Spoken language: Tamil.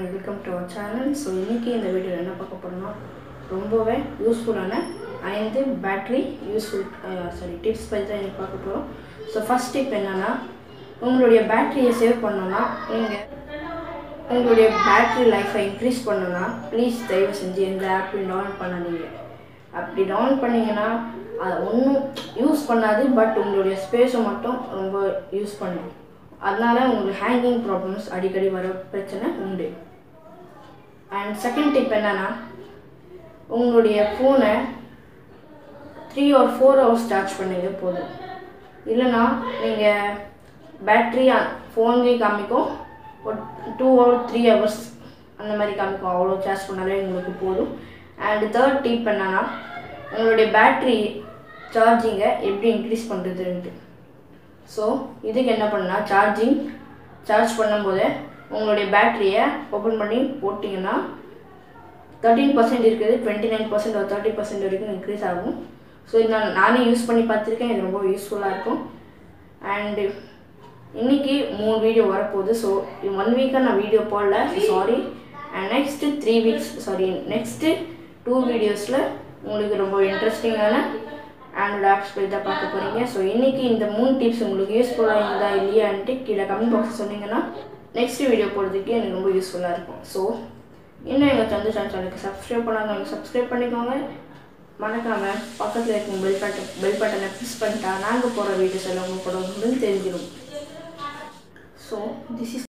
ஃப்ரெண்ட்ஸ் ஸோ இன்றைக்கி இந்த வீடியோவில் என்ன பார்க்க போகிறோம்னா ரொம்பவே யூஸ்ஃபுல்லான ஐந்து பேட்ரி யூஸ்ஃபுல் சாரி டிப்ஸ் பற்றி தான் இன்றைக்கி பார்க்க போகிறோம் ஸோ ஃபஸ்ட் டிப் என்னென்னா உங்களுடைய பேட்டரியை சேவ் பண்ணோன்னா நீங்கள் உங்களுடைய பேட்ரி லைஃப்பை இன்க்ரீஸ் பண்ணணும்னா ப்ளீஸ் தயவு செஞ்சு எந்த ஆப்பையும் டவுன் பண்ணாதீங்க. அப்படி டவுன் பண்ணிங்கன்னா அதை ஒன்றும் யூஸ் பண்ணாது பட் உங்களுடைய ஸ்பேஸை மட்டும் ரொம்ப யூஸ் பண்ணும் அதனால் உங்களுக்கு ஹேங்கிங் ப்ராப்ளம்ஸ் அடிக்கடி வர பிரச்சனை உண்டு. அண்ட் செகண்ட் டிப் என்னென்னா உங்களுடைய ஃபோனை three or four hours charge பண்ணிங்க போதும். இல்லைன்னா நீங்கள் பேட்ரி ஃபோன்லேயே காமிக்கும். ஒரு டூ ஹவர் த்ரீ ஹவர்ஸ் அந்த மாதிரி காமிக்கும். அவ்வளோ சார்ஜ் பண்ணாலே உங்களுக்கு போதும். அண்ட் தேர்ட் டிப் என்னன்னா உங்களுடைய பேட்ரி சார்ஜிங்கை எப்படி இன்க்ரீஸ் பண்ணுறதுன்ட்டு ஸோ இதுக்கு என்ன பண்ணால் சார்ஜிங் சார்ஜ் பண்ணும்போது உங்களுடைய பேட்டரியை ஓப்பன் பண்ணி போட்டிங்கன்னா தேர்ட்டின் பர்சன்ட் இருக்குது டுவெண்ட்டி நைன் பர்சன்ட் ஒரு தேர்ட்டி பர்சன்ட் வரைக்கும் இன்க்ரீஸ் ஆகும். ஸோ இது நான் நானே யூஸ் பண்ணி பார்த்துருக்கேன். இது ரொம்ப யூஸ்ஃபுல்லாக இருக்கும். அண்டு இன்றைக்கி மூணு வீடியோ வரப்போகுது. ஸோ ஒன் வீக்காக நான் வீடியோ போடல. Sorry and next three weeks sorry next two வீடியோஸில் உங்களுக்கு ரொம்ப இன்ட்ரெஸ்டிங்கான ஆண்ட்ராய்ட் ஆப்ஸ் பற்றி தான் பார்க்க போகிறீங்க ஸோ இன்றைக்கி இந்த மூணு டிப்ஸ் உங்களுக்கு யூஸ்ஃபுல்லாக இருந்தா இல்லையான்ட்டு கீழே கமெண்ட் பாக்ஸ் சொன்னீங்கன்னா நெக்ஸ்ட் வீடியோ போடுறதுக்கு எனக்கு ரொம்ப யூஸ்ஃபுல்லாக இருக்கும். ஸோ இன்னும் எங்கள் சந்திரசான் சேனலுக்கு சப்ஸ்கிரைப் பண்ணாதவங்க சப்ஸ்கிரைப் பண்ணிக்கோங்க. மறக்காமல் பக்கத்தில் இருக்கும் பெல் பட்டன் பெல் பட்டனை ப்ரெஸ் பண்ணிட்டா நாங்கள் போகிற வீடியோஸ் எல்லாம் உங்களுக்கு தெரிஞ்சிடும் ஸோ திஸ் இஸ்